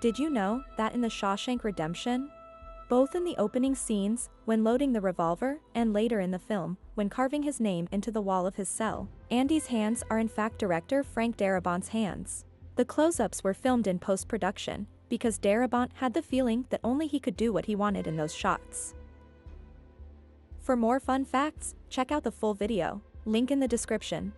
Did you know that in the Shawshank Redemption? Both in the opening scenes, when loading the revolver, and later in the film, when carving his name into the wall of his cell, Andy's hands are in fact director Frank Darabont's hands. The close-ups were filmed in post-production, because Darabont had the feeling that only he could do what he wanted in those shots. For more fun facts, check out the full video, link in the description.